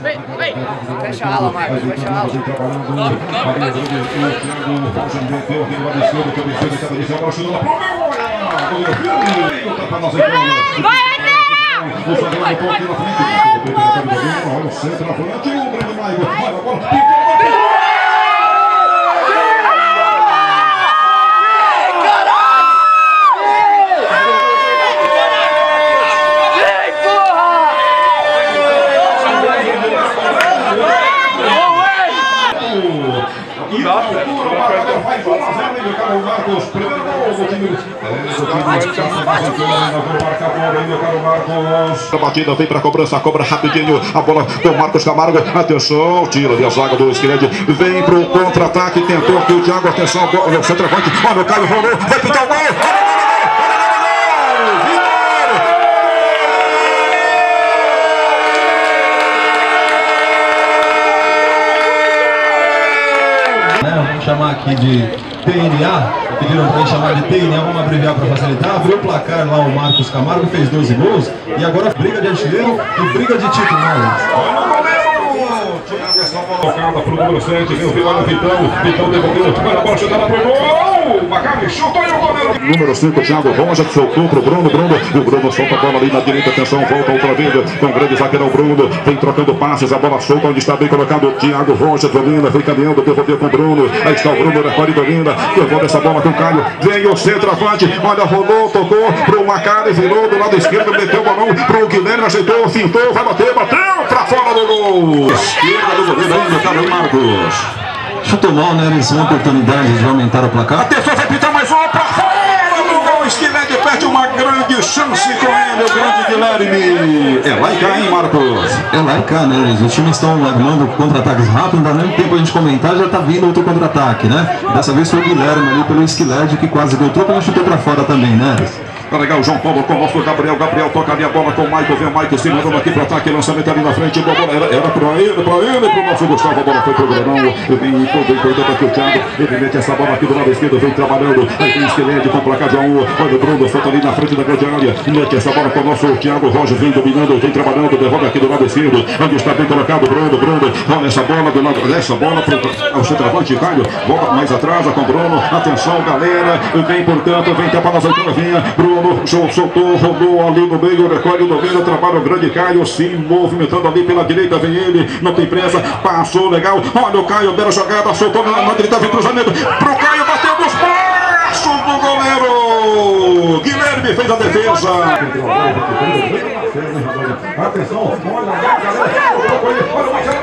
Vem, vem. Fecha a ala, Marcos. Fecha a ala. Vai, Olha o centro na frente, o grande Maico. Vai, a bola pintou. Marcos, primeiro gol do time. A batida vem para a cobrança, cobra rapidinho. A bola do Marcos Camargo. Atenção, tira ali a zaga do esquerdo. Vem para o contra-ataque. Tentou aqui o Thiago. Atenção, o centroavante. Olha o Caio rolou. Vai pintar o gol. Vamos chamar aqui de TNA, pediram para chamar de TNA, vamos abreviar para facilitar. Abriu o placar lá o Marcos Camargo, fez 12 gols. E agora briga de artilheiro e briga de titulares. Thiago, essa bola colocada para o número 7, vem o Vilano Vitão, Vitão devolveu, a bola chegada para o gol, O. Número 5, Thiago Roja, soltou para o Bruno, Bruno, o Bruno solta a bola ali na direita, atenção, volta outra vez, com o grande zagueiro Bruno, vem trocando passes, a bola solta, onde está bem colocado o Thiago Roja, domina, vem caminhando, devolveu com o Bruno, aí está o Bruno, refere, domina, devolve essa bola com o Caio, vem o centroavante, olha, rolou, tocou para o Maccabi, virou do lado esquerdo, meteu o balão para o Guilherme, ajeitou, fintou, vai bater, bateu para fora do gol. Esquerda do goleiro ainda, bem, Marcos. Chutou mal, né? Eles uma oportunidade de aumentar o placar. Atenção, vai pintar mais uma para fora do gol. Esquilete perde uma grande chance com ele, o grande Guilherme. É lá e cá, hein, Marcos? É lá e cá, né? Os times estão armando contra-ataques rápidos, não dá nem tempo a gente comentar, já tá vindo outro contra-ataque, né? Dessa vez foi o Guilherme ali pelo Esquilete que quase deu troco, mas chutou pra fora também, né? Tá legal, o João Paulo conosco, o Gabriel. Gabriel toca ali a bola com o Michael. Vem o Michael se mandando aqui pro ataque. Lançamento ali na frente. Boa bola era, era pra ele, pra ele, pro nosso Gustavo. A bola foi pro Granão. Vem cuidando aqui o Thiago. Ele mete essa bola aqui do lado esquerdo. Vem trabalhando. Aí tem esqueleto com o placar de 1. Olha o Bruno, solta ali na frente da grande área. Mete essa bola com o nosso Thiago Roger. Vem dominando, vem trabalhando. Devolve aqui do lado esquerdo. Onde está bem colocado o Bruno. Bruno, olha essa bola do lado. Essa bola pro ao centroavante, Caio. Bola mais atrás com o Bruno. Atenção, galera. Vem, portanto, vem tapar nas oitavas. Bruno, show, soltou. Rodou ali no meio, recolhe o domínio, trabalha o grande Caio, se movimentando ali pela direita, vem ele, não tem pressa, passou legal, olha o Caio, bela jogada, soltou na, na direita, vem cruzamento, pro Caio, bateu nos braços do goleiro, Guilherme fez a defesa. Atenção, olha lá, galera, olha o Marcelo,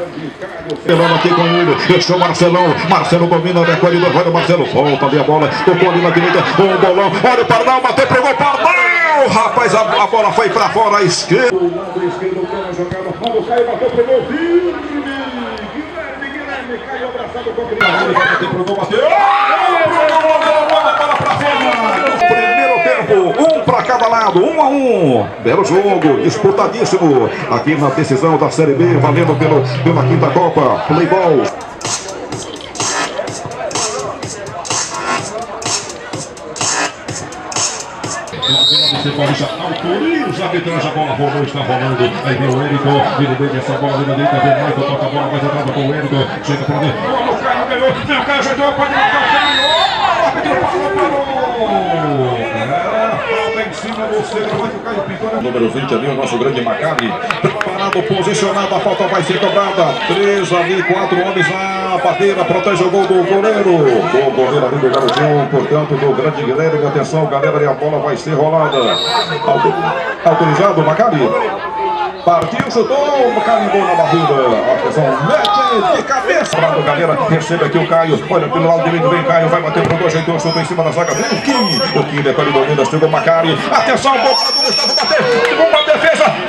Pelando aqui com ele, deixou o Marcelão, Marcelo domina, recolhe, devolve o Marcelo, volta ali a bola, tocou ali na direita, um bolão, olha o Pardal, bateu, pegou o Pardal, rapaz, a, a bola foi pra fora, a esquerda. O lado esquerdo, pela jogada, olha o Caio, bateu, pegou, firme, Guilherme, Guilherme, caiu abraçado com o vai pro gol, bateu, bola pra fora, primeiro tempo, um lado, um a um, belo jogo, disputadíssimo, aqui na decisão da Série B, valendo pelo, pela quinta Copa, Playball. Você pode já autoriza a arbitragem, a bola rolou, está rolando. Aí vem o Érico, ele deixa essa bola, ele deita, vem Michael, toca a bola, mais entrada com o Érico, chega para dentro. Olha o Caio, ganhou, vem o Caio, ajeitou, pode marcar o É, Pintor. Número 20 ali, o nosso grande Maccabi. Preparado, posicionado, a falta vai ser cobrada. Três ali, quatro homens na bateira, protege o gol do goleiro. O goleiro ali do garotinho, portanto, do grande Guilherme. Atenção, galera, e a bola vai ser rolada. Auto- Autorizado, Maccabi. Partiu, chutou, carimbou na barriga. Atenção, mete de cabeça. Bravo, galera, recebe aqui o Caio. Olha, pelo lado direito vem Caio, vai bater pro dois, ajeitou, chutou em cima da zaga. Vem o Kim. O Kim depois domina, chegou o Macari. Atenção, bola do Gustavo bater. Uma defesa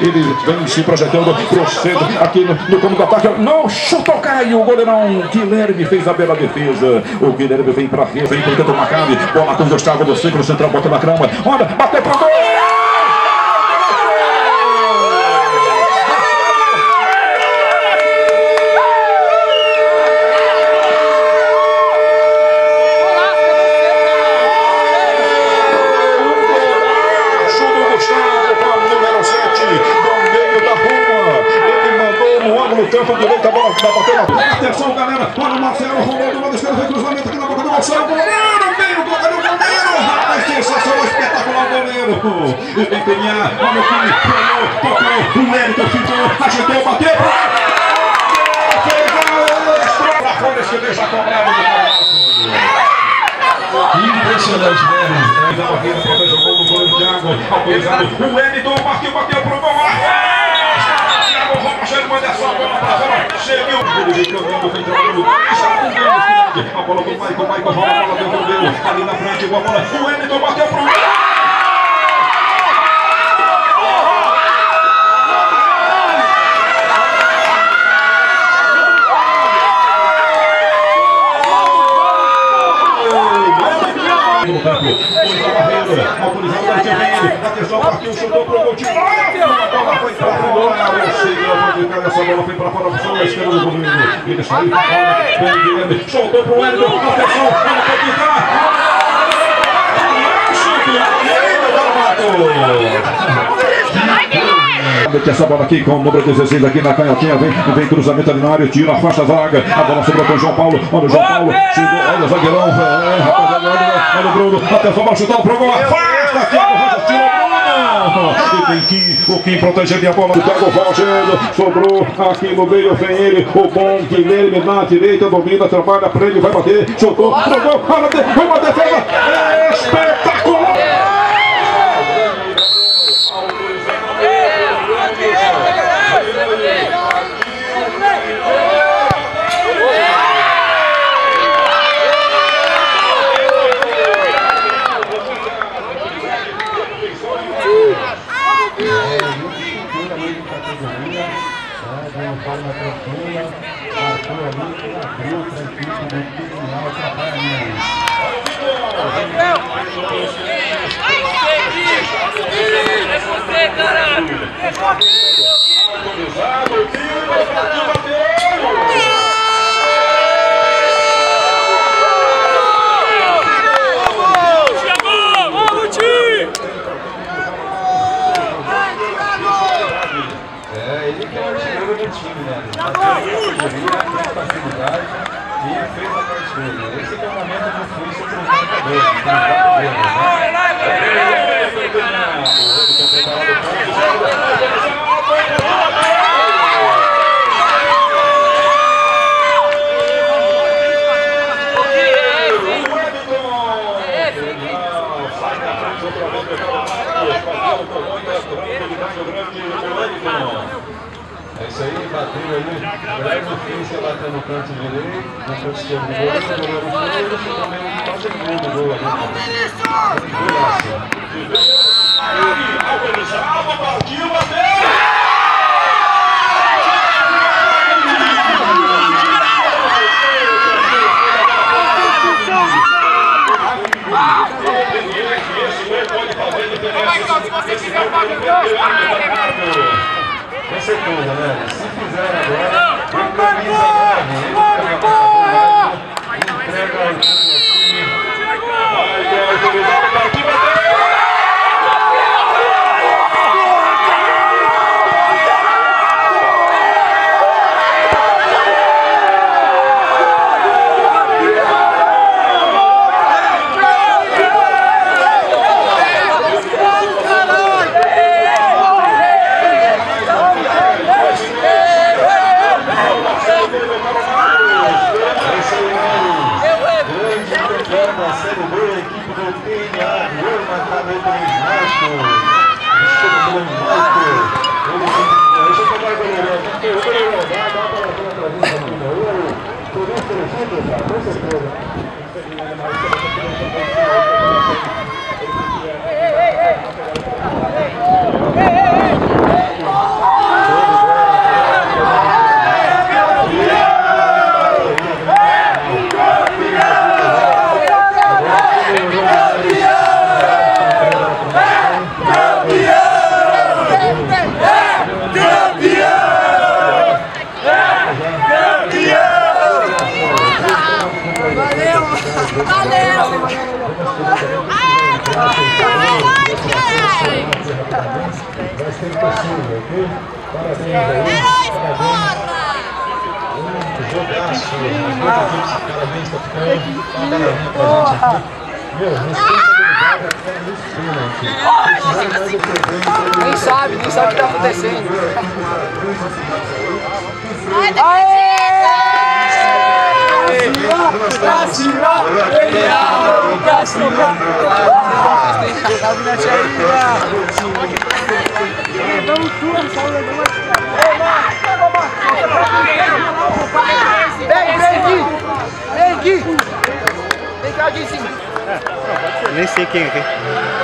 ele vem se projetando pro cedo aqui no, no campo do ataque. Não chuta o Caio, o goleirão Guilherme fez a bela defesa. O Guilherme vem pra rede, vem pro canto do Macari. Bola com o Gustavo do ciclo central, bota na crama. Olha, bateu pro gol. Canto direito, a bola vai bater na. Atenção, galera. Olha o Marcelo, rolou do lado esquerdo, vem cruzamento aqui na boca do Marcelo. Goleiro, veio, goleiro, goleiro. Rapaz, sensacional, espetacular goleiro. Vem Penhar, olha o time, rolou, tocou, o Mérito ficou, ajeitou, bateu. Fez a extra. Pra fora, esse deixa cobrado do. Impressionante, né? Da barreira, protege o gol do goleiro Thiago. Autorizado. O Wellington partiu, bateu pro gol. Manda essa bola pra fora. Chegou. Ele vem caminhando, vem trabalhando. Deixa com o grande. A bola do Michael. Michael rola a bola, devolveu. Ali na frente, boa bola. O Wellington bateu pro gol. Autorizado da TVN. Atenção, partiu, chutou pro gol. Tiro. A bola foi pra fora. O essa bola foi pra fora. Só na esquerda do goleiro. Ele saiu pra fora. Vem Guilherme. Soltou pro Wellington. Atenção, bola pra pintar. Mete essa bola aqui com o número 16 aqui na canhotinha. Vem, vem cruzamento ali na área, tira, afasta a zaga. A bola sobrou com o João Paulo. Olha o João Paulo. Chegou, olha o zagueirão. É, rapaziada, olha, olha o Bruno. Atenção, vai chutar o gol. Afasta aqui. Tira o Bruno. E tem Kim. O Kim protege ali a bola. O Thiago Valgendo. Sobrou aqui no meio. Vem ele. O bom Guilherme na direita. Domina, trabalha pra ele. Vai bater. Chutou. Gol. Olha, Foi uma defesa espetacular. de uma forma tranquila, marcou ali, abriu para a equipe do Criminal trabalhar. É você, caralho! Chegou! Vamos, time! É, ele que é o artilheiro do time, né? Ele bateu a categoria, tem facilidade e fez a parte dele. Esse que é o momento difícil para os marcadores. Tem quatro gols, né? É isso aí, bateu ali. É no canto direito, no canto esquerdo do gol. O goleiro foi, que quase gol do gol ali. Golaço. Com certeza, né? Se fizer agora, economiza sendo bem a equipe do PNA, o marcado aí pelo Marco. Desculpa pelo Marco. Deixa eu pegar o goleirão, o goleirão dá a bola pela cabeça do goleirão. Tudo isso, tudo, com certeza. Impossível, ok? Parabéns aí. Parabéns. Jogaço. Parabéns, tá ficando. Uma galerinha pra gente aqui. Meu, responsabilidade é no aqui. Nem sabe, nem sabe o que tá acontecendo. Vem, vem aqui! Vem aqui! Vem cá aqui em cima. Nem sei quem é quem.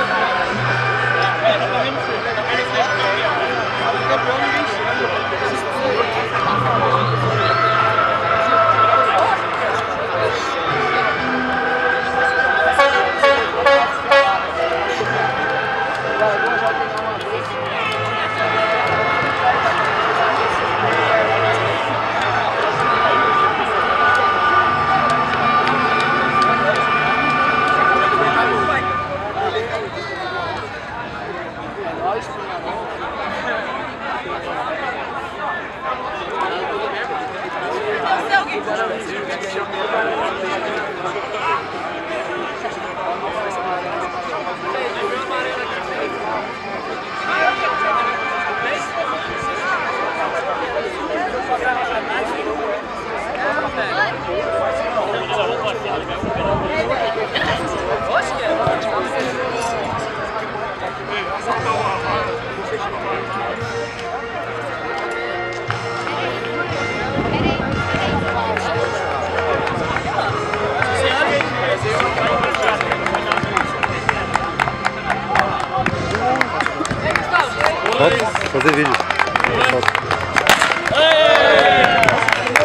Fazer vídeo.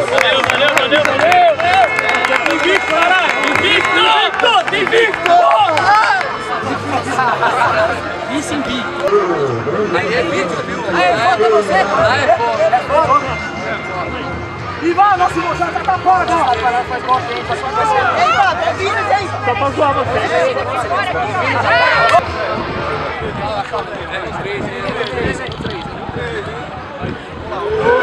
Valeu, valeu, valeu, valeu! Invicto, cara! Invicto! Invicto! Vice invicto. Aí é invicto, viu? Aí é foda você! Aí é foda! É foda! Ivan, nosso moção tá gol. Ei, Ivan, é vida, hein? Só pra zoar você. É, três, Oh!